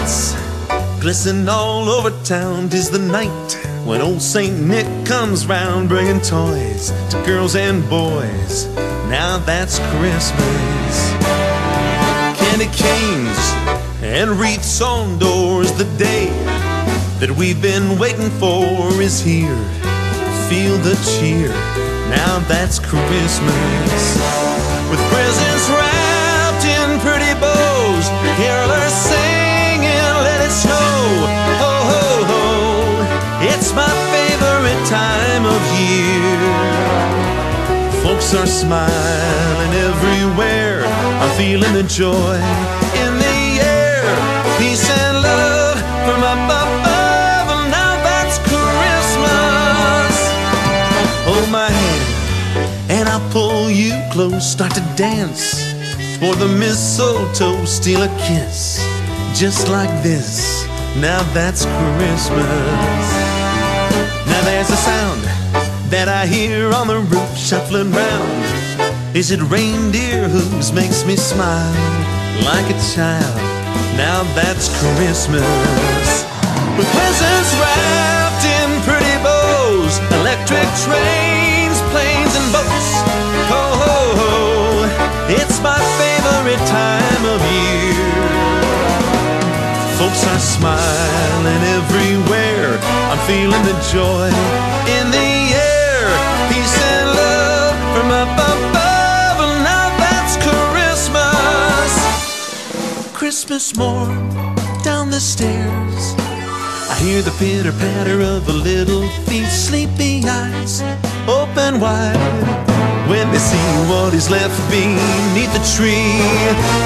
lights glisten all over town. Tis the night when old Saint Nick comes round bringing toys to girls and boys. Now that's Christmas. Candy canes and wreaths on doors. The day that we've been waiting for is here. Feel the cheer. Now that's Christmas. Folks are smiling everywhere. I'm feeling the joy in the air. Peace and love from up above. And now that's Christmas. Hold my hand and I'll pull you close. Start to dance for the mistletoe. Steal a kiss just like this. Now that's Christmas. Now there's a sound that I hear on the roof shuffling round. Is it reindeer hooves makes me smile like a child? Now that's Christmas. With presents wrapped in pretty bows, electric trains, planes, and boats. Ho, ho, ho. It's my favorite time of year. Folks are smiling everywhere. I'm feeling the joy in the Christmas morn down the stairs. I hear the pitter patter of a little feet, sleepy eyes open wide. When they see what is left beneath the tree.